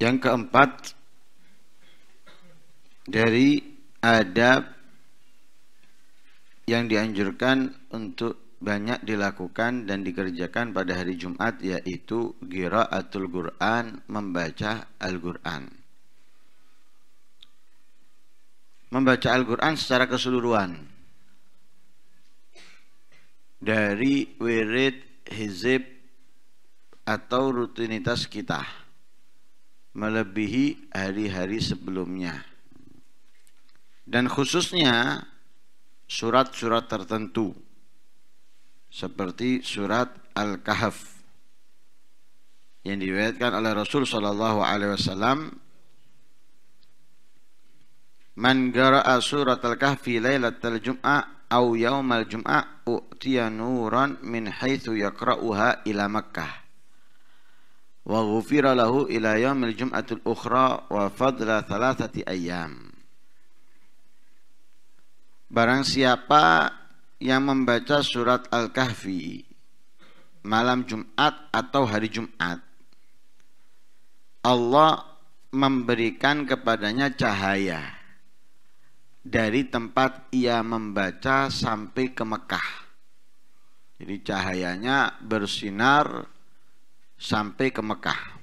Yang keempat dari adab yang dianjurkan untuk banyak dilakukan dan dikerjakan pada hari Jumat yaitu qiraatul Quran, membaca Al-Quran. Membaca Al-Quran secara keseluruhan. Dari wirid, hizib, atau rutinitas kita melebihi hari-hari sebelumnya. Dan khususnya surat-surat tertentu seperti surat Al-Kahf yang diriwayatkan oleh Rasul sallallahu alaihi wasallam Man qara'a surat Al-Kahfi lailatal jum'ah aw yaumal jum'ah u'tiya nuran min haitsu yaqra'uha ila Makkah lahu ila yaumil jum'atul ukhra wa fadla thalathati ayyam Barang siapa yang membaca surat Al-Kahfi malam Jumat atau hari Jumat Allah memberikan kepadanya cahaya dari tempat ia membaca sampai ke Mekah. Jadi cahayanya bersinar sampai ke Mekah.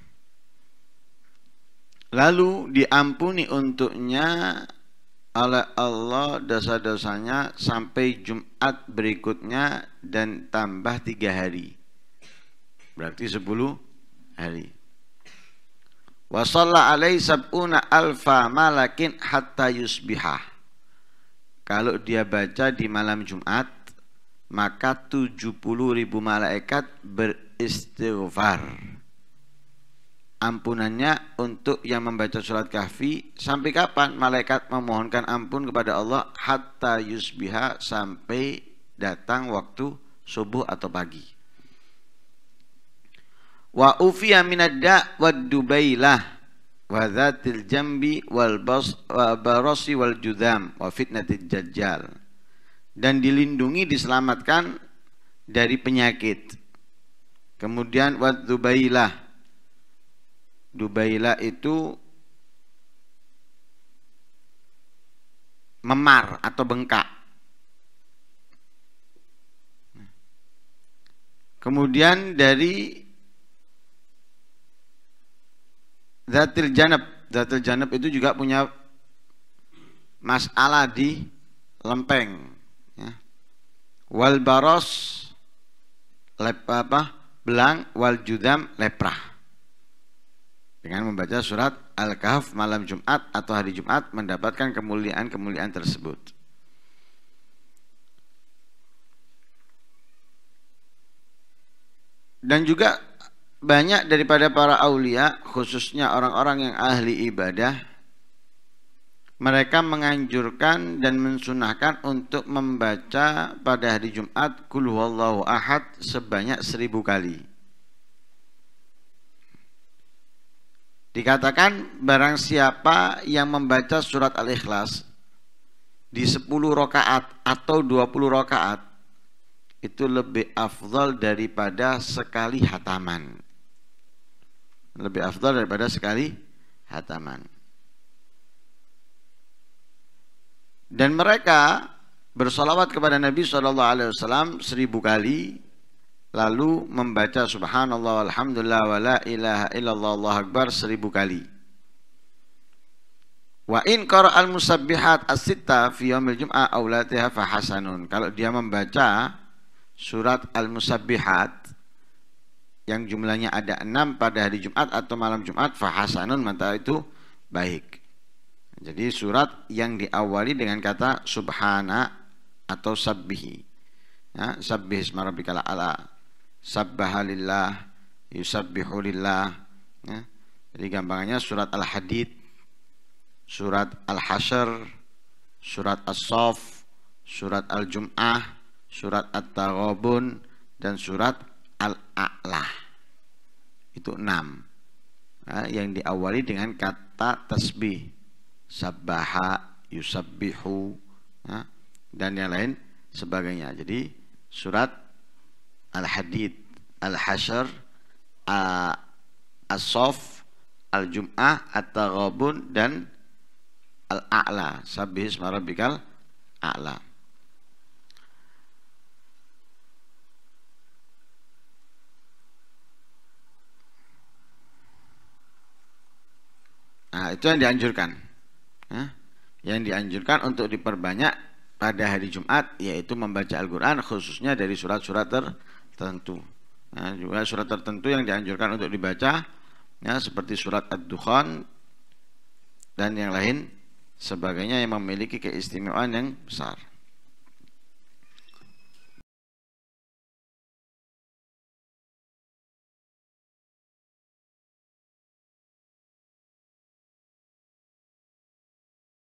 Lalu diampuni untuknya oleh Allah dosa-dosanya sampai Jumat berikutnya dan tambah tiga hari. Berarti sepuluh hari. Wa alaihi sab'una alfa malakin hatta yusbihah. Kalau dia baca di malam Jumat, maka 70 ribu malaikat beristighfar ampunannya untuk yang membaca surat kahfi sampai kapan malaikat memohonkan ampun kepada Allah? Hatta yusbiha sampai datang waktu subuh atau pagi. Wa ufiya minadda wa dubailah wa dhatil jambi wal wa barasi wal judam wa fitnatil jajjal dan dilindungi diselamatkan dari penyakit kemudian wa dubailah Dubaila itu memar atau bengkak. Kemudian dari Zatil Janab. Zatil Janab itu juga punya masalah di lempeng. Ya. Wal lep apa? Belang wal judam leprah dengan membaca surat Al-Kahf malam Jumat atau hari Jumat mendapatkan kemuliaan-kemuliaan tersebut. Dan juga banyak daripada para aulia, khususnya orang-orang yang ahli ibadah, mereka menganjurkan dan mensunahkan untuk membaca pada hari Jumat Kul Ahad sebanyak seribu kali. Dikatakan barang siapa yang membaca surat Al-Ikhlas di 10 rakaat atau 20 rakaat itu lebih afdal daripada sekali hataman. Lebih afdal daripada sekali hataman. Dan mereka bersolawat kepada Nabi SAW seribu kali lalu membaca subhanallah alhamdulillah wa la ilaha illallah Allah akbar seribu kali. Wa in al musabbihat as-sitta fi yaumil jum'ah aulatiha fa hasanun. Kalau dia membaca surat al musabbihat yang jumlahnya ada enam pada hari Jumat atau malam Jumat fa hasanun maka itu baik jadi surat yang diawali dengan kata subhana atau sabbihi. Ya, sabbih isma rabbikal a'la. Sabbahalillah yusabbihulillah ya. jadi gampangannya surat al-hadid surat al-hasyr surat as-sof surat al-jum'ah surat at-taghabun dan surat al-a'la. Itu enam. Ya, yang diawali dengan kata tasbih sabbaha yusabbihu ya, dan yang lain sebagainya jadi surat Al-Hadid, Al-Hasyr, As-Sof, Al-Jum'ah, At-Taghabun dan Al-A'la. Sabbih isma rabbikal a'la. Nah, itu yang dianjurkan. Yang dianjurkan untuk diperbanyak pada hari Jumat yaitu membaca Al-Quran khususnya dari surat-surat tertentu. Nah, juga surat tertentu yang dianjurkan untuk dibaca ya, seperti surat Ad-Dukhan dan yang lain sebagainya yang memiliki keistimewaan yang besar.